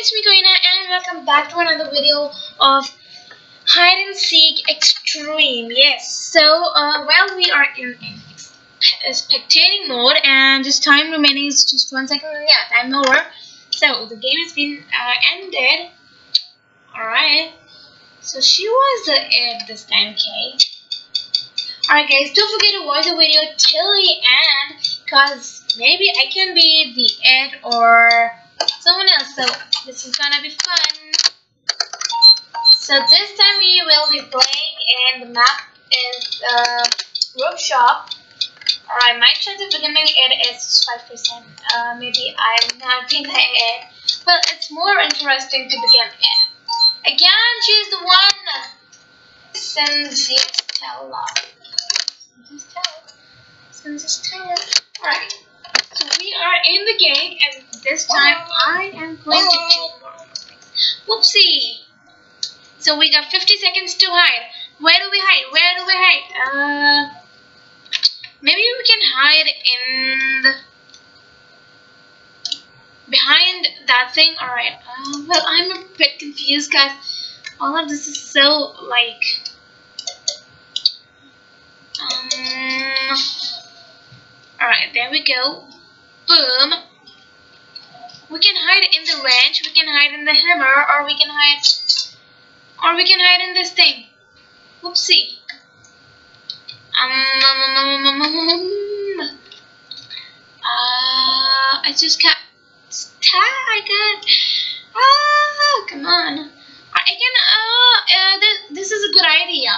it's me Karina and welcome back to another video of Hide and Seek Extreme. Yes, so uh, well we are in, in spectating mode and just time remaining is just one second. Yeah, time over. So the game has been uh, ended. Alright, so she was the uh, this time, okay? Alright guys, don't forget to watch the video till the end because maybe I can be the Ed or someone else. So this is gonna be fun. So this time we will be playing and the map is uh, workshop. Alright, my chance of becoming Ed is 5%. Uh, maybe I'm not being Ed. Well, it's more interesting to become Ed. Again, she's the one. Stella. Stella. Alright. We are in the game and this time I am going to more. Whoopsie! So we got 50 seconds to hide. Where do we hide? Where do we hide? Uh, maybe we can hide in the behind that thing. Alright. Uh, well, I'm a bit confused because all of this is so like. Um. Alright, there we go. Boom. We can hide in the wrench, we can hide in the hammer, or we can hide or we can hide in this thing. Whoopsie. Um, um, um, um, um, uh, I just got I got ah come on. I can uh, uh this, this is a good idea.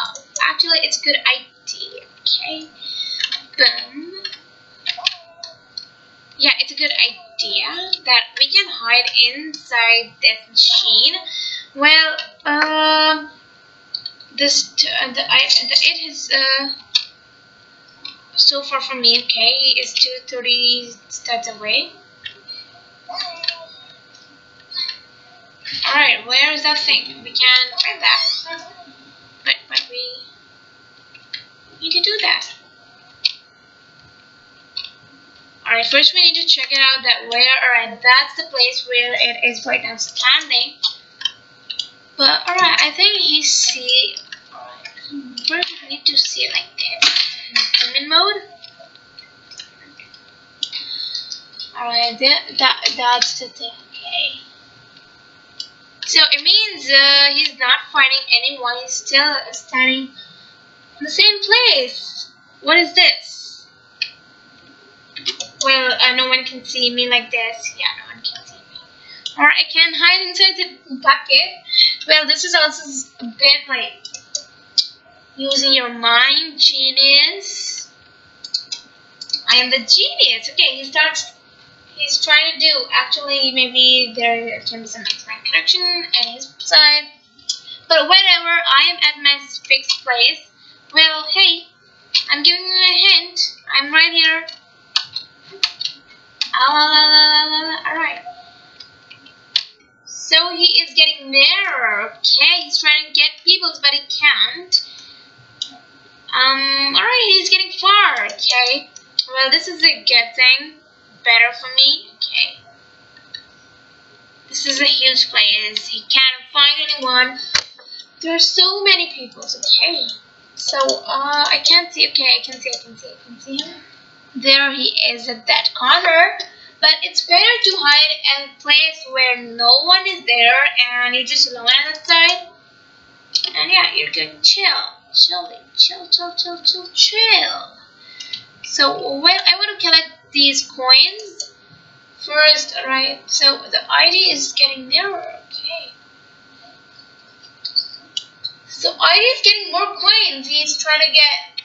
Actually it's a good idea. Okay. Boom yeah, it's a good idea that we can hide inside this machine. Well, uh, this uh, the I the it is uh so far from me. Okay, it's two thirty steps away. Alright, where is that thing? We can find that. But but we need to do that. Alright, first we need to check it out that where, alright, that's the place where it is right now standing. But, alright, I think he see, alright, first we need to see it like this. Zoom in mode. Alright, that, that, that's the thing, okay. So it means uh, he's not finding anyone, he's still standing in the same place. What is this? Well, uh, no one can see me like this. Yeah, no one can see me. Or I can hide inside the bucket. Well, this is also a bit like using your mind, genius. I am the genius. Okay, he starts. He's trying to do. Actually, maybe there can be some internet connection at his side. But whatever, I am at my fixed place. Well, hey, I'm giving you a hint. I'm right here. Alright. So he is getting nearer. Okay, he's trying to get peoples, but he can't. Um, alright, he's getting far. Okay. Well, this is a good thing. Better for me. Okay. This is a huge place. He can't find anyone. There are so many peoples. Okay. So, uh, I can't see. Okay, I can see. I can see. I can see him. There he is at that corner. But it's better to hide in a place where no one is there and you're just alone outside. And yeah, you're good. Chill. Chill, chill, chill, chill, chill, chill. So, when I want to collect these coins first, right? So, the ID is getting nearer, okay. So, ID is getting more coins. He's trying to get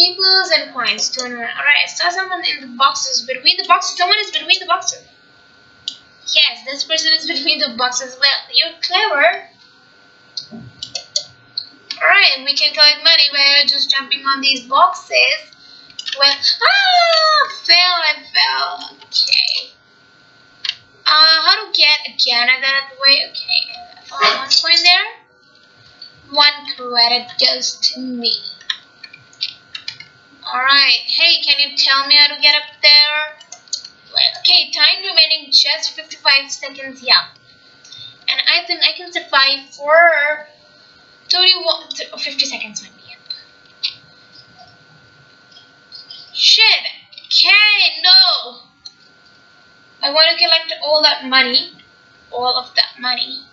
Peoples and coins. Doing Alright, I saw someone in the boxes. Between the boxes. Someone is between the boxes. Yes, this person is between the boxes. Well, you're clever. Alright, we can collect money by just jumping on these boxes. Well, ah, fell, I fell. Okay. Uh, how to get a again that way? Okay, uh, one point there. One credit goes to me. Alright, hey, can you tell me how to get up there? Okay, time remaining just 55 seconds, yeah. And I think I can survive for 31, 50 seconds maybe. Shit! Okay, no! I want to collect all that money. All of that money.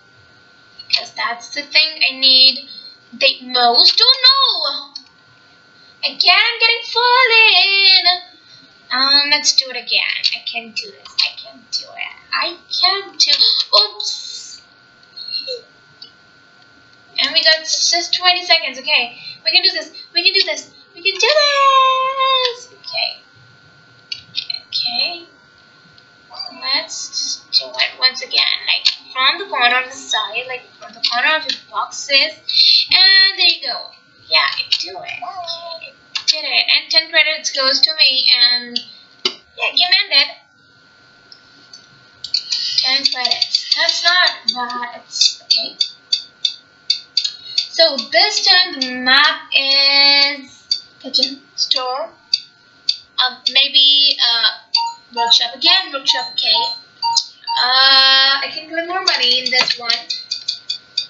Because that's the thing I need the most. Oh no! Again, getting fallen! Um, let's do it again. I can do this. I can do it. I can do Oops! And we got just 20 seconds. Okay, we can do this. We can do this. We can do this! Okay. Okay. Let's just do it once again. Like, from the corner of the side, like, from the corner of the boxes. And there you go. Yeah, I do it. Okay, I did it. And 10 credits goes to me, and yeah, game ended. 10 credits. That's not bad. It's okay. So this time the map is kitchen, store, um, maybe uh, workshop again, workshop, okay. Uh, I can collect more money in this one.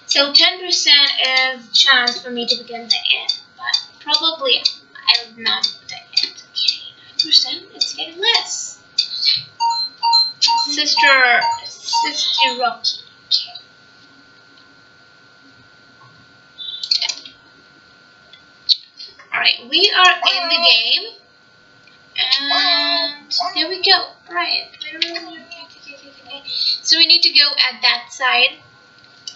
So 10% is chance for me to begin the end, but probably I will not the end. Okay, 9%, it's getting less. Sister, Sister Rocky. Alright, we are in the game. And there we go. Right. So we need to go at that side.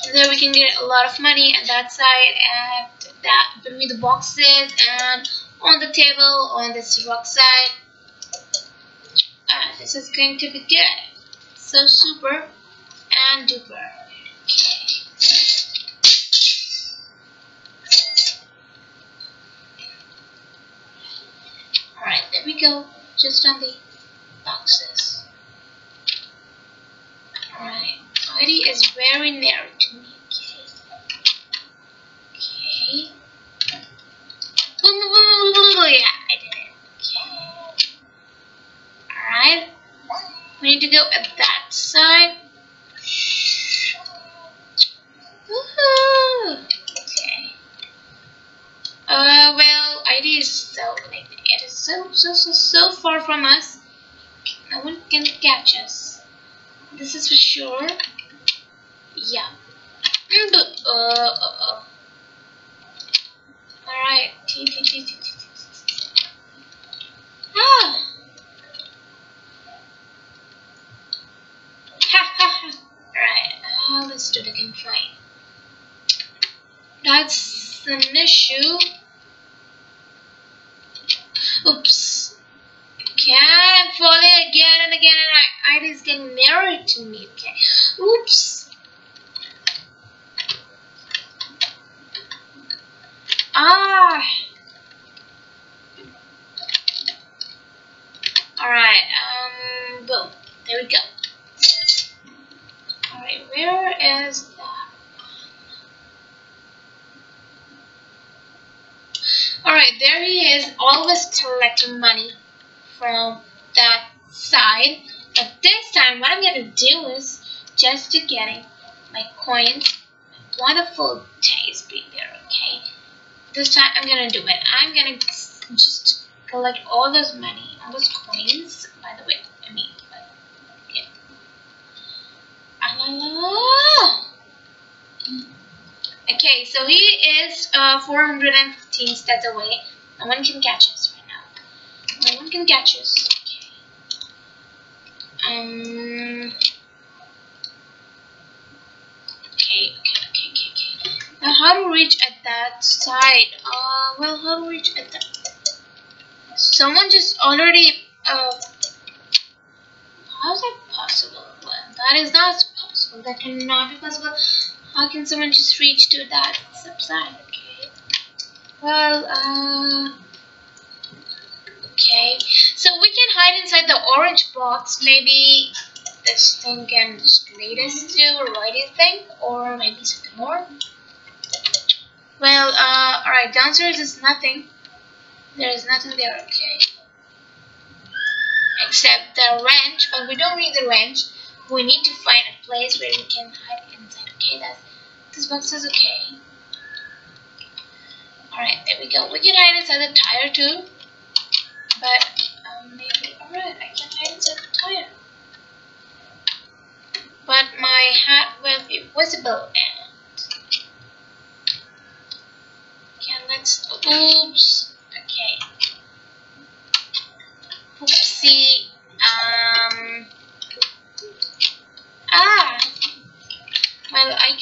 And then we can get a lot of money at that side, at that the boxes and on the table on this rock side. Uh, this is going to be good. So super and duper. Alright, there we go. Just on the boxes. Alright, ID is very narrow to me. Okay. Okay. Yeah, I did it. Okay. Alright. We need to go at that side. Okay. Uh, well, ID is so like it is so so so so far from us. No one can catch us. This is for sure. Yeah. Mm, but, uh, uh, uh. Alright. Ah! Ha ha ha! Alright, uh, let's do it again, fine. That's an issue. Oops. Okay, I'm falling again and again and I, it is getting nearer to me. Okay. Oops. Ah. Alright, um, boom. There we go. Alright, where is that? Alright, there he is, always collecting money from that side. But this time, what I'm to do is just to getting my coins, wonderful taste being there, okay? This time, I'm to do it. I'm to just collect all those money, all those coins, by the way, I mean, but, yeah. Ah, la. Okay, so he is uh, 415 steps away. No one can catch us right now. No one can catch us. Okay. Um. Okay, okay, okay, okay, okay. Now, how to reach at that side? Uh, well, how to reach at that? Someone just already. Uh, how is that possible? Well, that is not possible. That cannot be possible. How can someone just reach to that subside? Okay. Well, uh. Okay. So we can hide inside the orange box. Maybe this thing can just lead us to, do you think? Or maybe something more? Well, uh, alright, downstairs is nothing. There is nothing there, okay. Except the wrench, but we don't need the wrench. We need to find a place where we can hide inside. Okay, that's this box is okay. Alright, there we go. We can hide inside the tire too. But um, maybe alright, I can hide inside the tire. But my hat will be visible and yeah, let's oops. Okay. Oopsie. Um Ah well I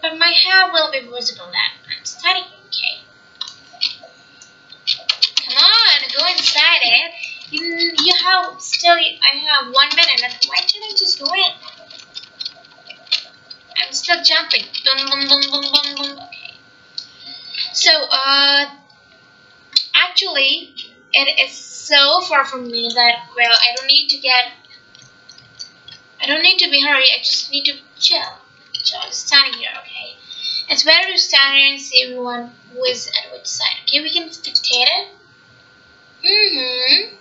but my hair will be visible then. I'm studying, okay. Come on, go inside it. You, you have still, I have one minute, why can't I just do it? I'm still jumping. Dum, dum, dum, dum, dum, dum. Okay. So, uh, actually, it is so far from me that, well, I don't need to get, I don't need to be hurry, I just need to chill. I'm standing here, okay? It's better to stand here and see everyone who is at which side. Okay, we can spectate it. Mm-hmm.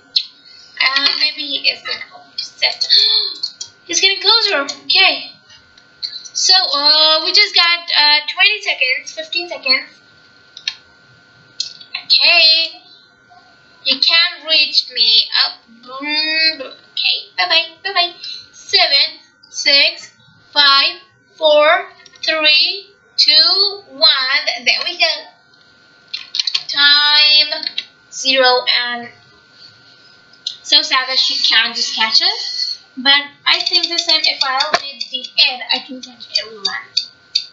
Uh, maybe he is in set. He's getting closer. Okay. So, uh, we just got uh, 20 seconds, 15 seconds. Okay. You can't reach me. Up. Okay. Bye-bye. Bye-bye. Seven, six, five, four, three, two, one. There we go. Time zero and so sad that she can't just catch us. But I think this time if I'll hit the end, I can catch everyone.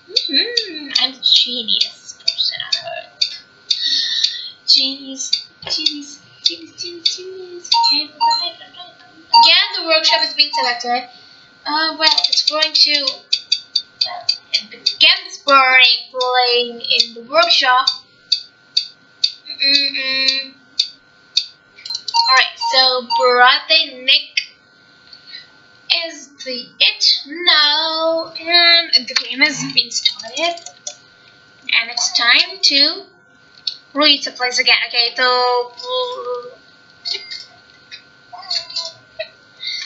Mm -hmm. I'm the genius person on earth. Genius, genius, genius, genius, genius. Okay, bye, bye, bye. Again, the workshop is being selected. Uh, well, it's going to it begins burning playing in the workshop. Mm -mm. Alright, so Brother Nick is the it now, and the game has been started. And it's time to read the place again. Okay, so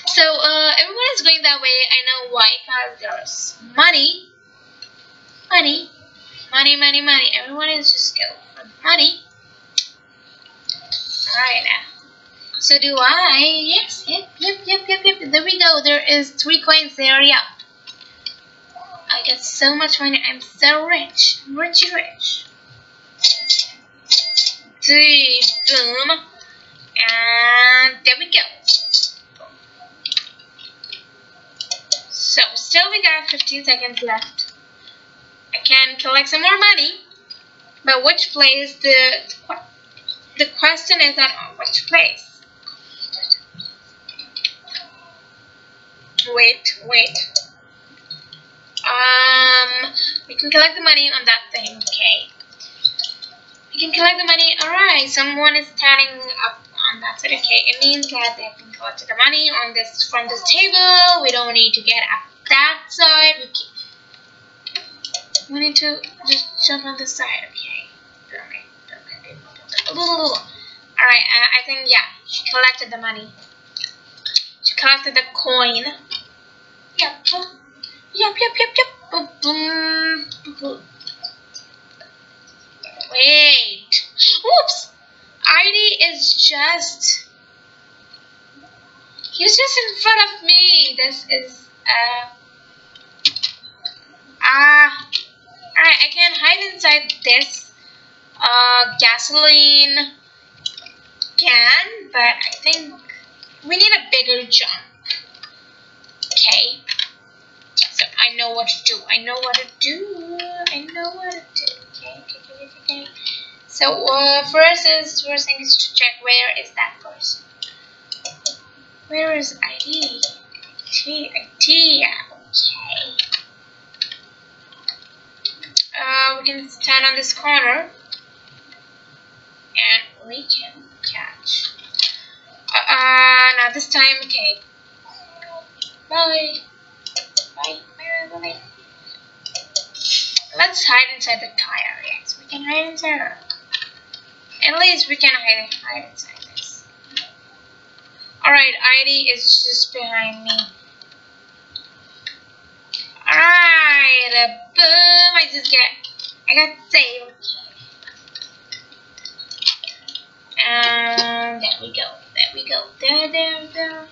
so uh, everyone is going that way. I know why, because there's money money, money, money, money. Everyone is just go for money. Alright now. So do I. Yes, yep, yep, yep, yep, yep. There we go. There is three coins there, yeah. I got so much money. I'm so rich. Rich, rich. Three, boom. And there we go. So, still we got 15 seconds left. Can collect some more money. But which place the the question is on which place? Wait, wait. Um, we can collect the money on that thing. Okay. We can collect the money. Alright, someone is standing up on that side. Okay, it means that they have collected the money on this from this table. We don't need to get up that side. We can, we need to just jump on the side, okay? Okay, okay. Alright, uh, I think, yeah, she collected the money. She collected the coin. Yep. Yep, yep, yep, yep. Boom, boom. Wait. Oops. ID is just... He's just in front of me. This is... Uh... Ah... Alright, I can hide inside this uh, gasoline can, but I think we need a bigger jump. Okay. So I know what to do. I know what to do. I know what to do. Okay, okay, okay, okay. So uh, first is first thing is to check where is that person. Where is ID? T ID. Okay uh, we can stand on this corner and we can catch. Uh, uh now this time, okay. Bye. Bye. Bye. Bye. Bye. Let's hide inside the tire. Yes, we can hide inside. At least we can hide, hide inside this. Alright, ID is just behind me. Alright, boom. I just get, I got saved. And there we go. There we go. There, there, there.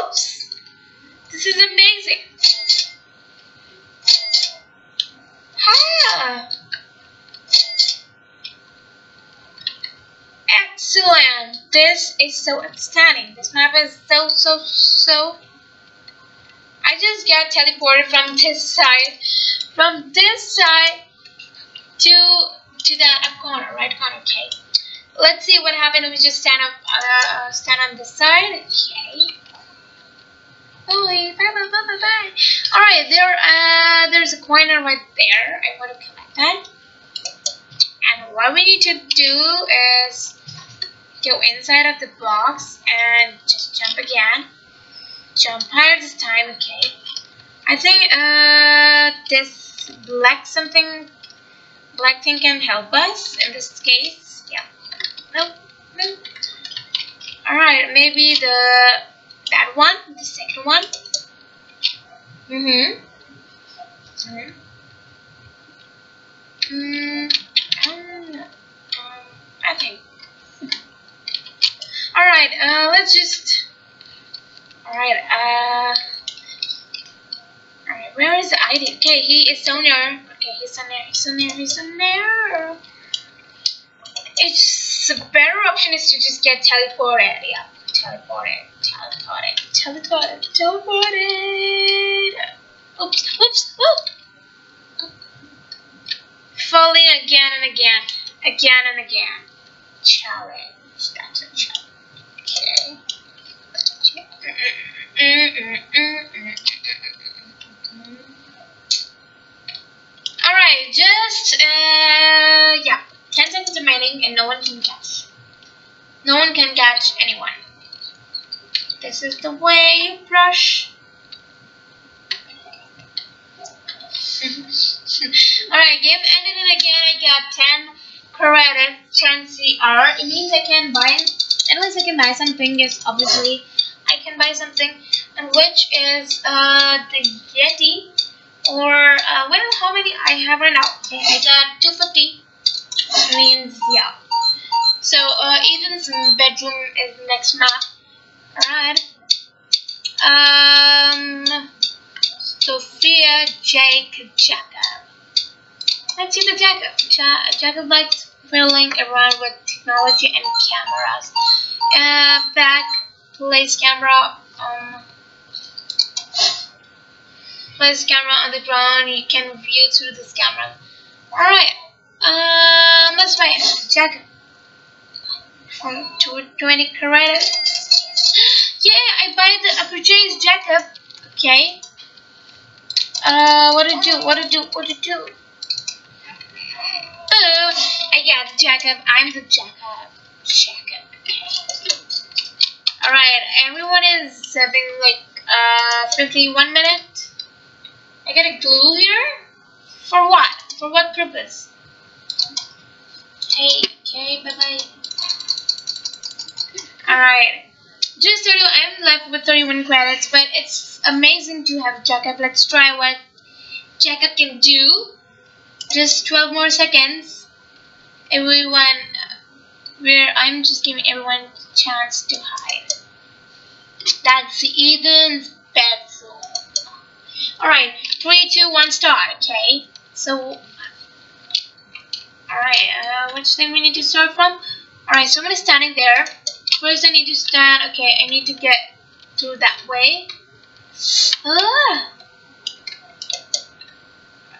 Oops! This is amazing. Ah! Excellent! This is so outstanding. This map is so, so, so... I just got teleported from this side, from this side to to that corner, right corner. Okay. Let's see what happens if we just stand up, uh, stand on this side. Okay. Oh, bye, bye, bye, bye, bye. All right, there, uh, there's a coiner right there. I want to collect that. And what we need to do is go inside of the box and just jump again. Jump higher this time, okay. I think uh, this black something, black thing can help us in this case. Yeah. Nope. Nope. Alright, maybe the that one, the second one. Mm-hmm. Mm, um, um, I think. Alright, uh, let's just... Alright, uh... Alright, where is ID? Okay, he is so near. Okay, he's so near, he's so near, he's so near. It's a better option is to just get teleported. Yeah, teleported, teleported, teleported, teleported. Oops, oops, oops. Falling again and again, again and again. Challenge, that's a challenge. Okay. Alright, just, uh, yeah. 10 seconds remaining and no one can catch. No one can catch anyone. This is the way you brush. Alright, game ended again I got 10 credit, 10 CR. It means I can buy, unless I can buy something, yes, obviously can buy something, and which is uh, the Yeti, or, uh, well, how many I have right now? Okay, I got 250 means yeah. So uh, Ethan's bedroom is next map. Alright. Um, Sophia, Jake, Jacob. Let's see the Jacob. Ja Jacob likes fiddling around with technology and cameras. Uh, back place camera. Um, place camera on the ground. You can view through this camera. Alright. Um, let's try it. Jacob. From 220 credits. Yeah, I buy the I purchased Jacob. Okay. Uh, what to do? What to do? What to do? Oh, I got Jacob. I'm the Jacob. Jacob. Okay. Alright, everyone is having like uh 51 minutes. I got a glue here? For what? For what purpose? Hey, okay, bye bye. Alright. Just 30, I'm left with 31 credits, but it's amazing to have Jacob. Let's try what Jacob can do. Just 12 more seconds. Everyone, where I'm just giving everyone a chance to hide. That's Ethan's bedroom. Alright, 3, 2, 1, start, okay? So, alright, uh, which thing we need to start from? Alright, somebody's standing there. First I need to stand, okay, I need to get through that way. Ah!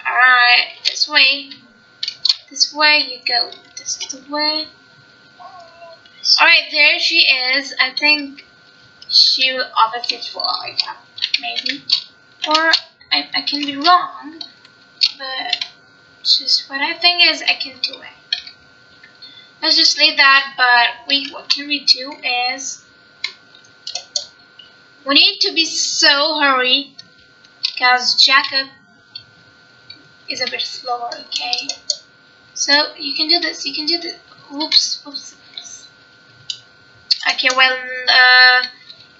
Alright, this way. This way you go. This is the way. Alright, there she is. I think she will obviously fall, yeah, maybe. Or I, I can be wrong, but just what I think is I can do it. Let's just leave that, but we what can we do is we need to be so hurry because Jacob is a bit slower, okay? So you can do this, you can do this. Whoops, whoops. Okay, well, uh,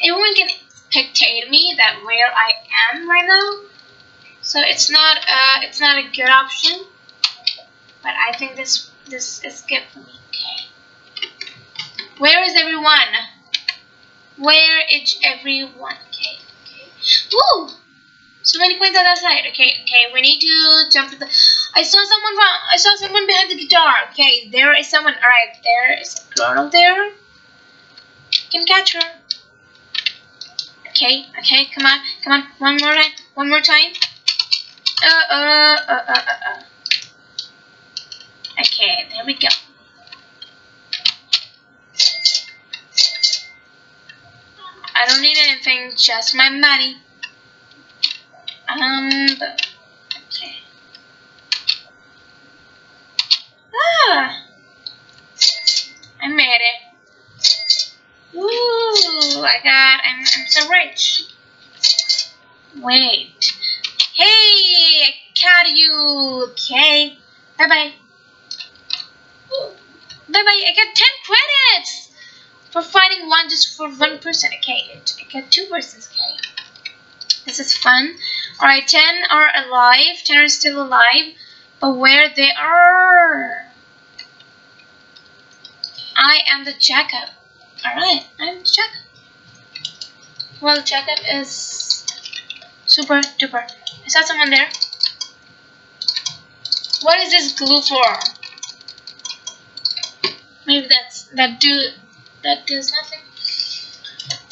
everyone can spectate me that where I am right now. So it's not uh it's not a good option. But I think this this is good for me. Okay. Where is everyone? Where is everyone? Okay, okay. Woo! So many coins on that side. Okay, okay. We need to jump to the. I saw someone from. I saw someone behind the guitar. Okay, there is someone. All right, there is a girl there. Can catch her. Okay, okay. Come on, come on. One more time. One more time. Uh, uh, uh, uh, uh. uh. Okay, there we go. I don't need anything, just my money. Um, okay. Ah! I made it. Ooh, I got, I'm, I'm so rich. Wait. Hey, I caught you. Okay. Bye-bye. Bye-bye, I got 10 credits for finding one just for one person. Okay, I got two persons. Okay. This is fun. Alright, 10 are alive. 10 are still alive. But where they are? I am the Jacob. Alright, I'm the Jacob. Well, Jacob is super duper. I saw someone there. What is this glue for? Maybe that's that do that does nothing.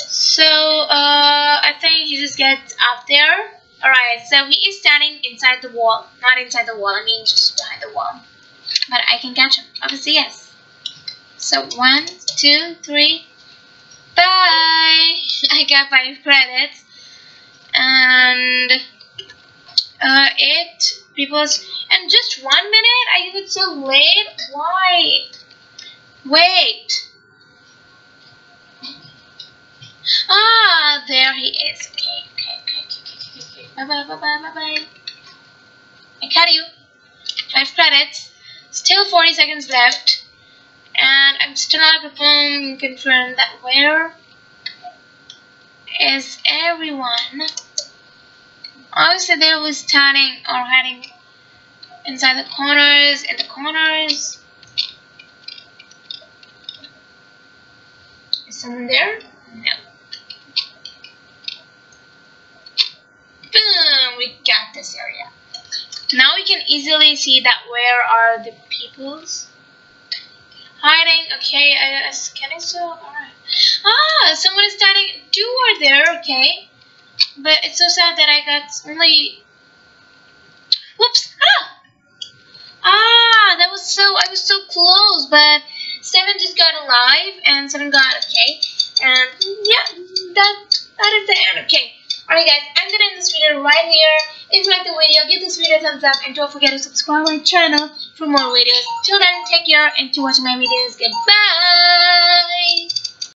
So uh, I think he just gets up there. Alright, so he is standing inside the wall. Not inside the wall, I mean just behind the wall. But I can catch him. Obviously, yes. So one, two, three. Bye! I got five credits. And uh, eight people. And just one minute? I it so late? Why? Wait. Ah, there he is. Okay, okay, okay, okay, okay, okay. Bye bye, bye bye, bye bye. I cut you. Five credits. Still 40 seconds left. And I'm still not confirmed, confirm that where is everyone? Obviously, they was standing or hiding inside the corners, in the corners. Is someone there? No. Boom! We got this area. Now we can easily see that where are the peoples hiding. Okay, I, can I still? Ah, someone is standing. Two are there. Okay, but it's so sad that I got only. Whoops! Ah! Ah, that was so. I was so close, but seven just got alive and seven got okay. And yeah, that that is the end. Okay. Alright guys, I'm gonna end this video right here. If you like the video, give this video a thumbs up and don't forget to subscribe my channel for more videos. Till then, take care and keep watching my videos. Goodbye!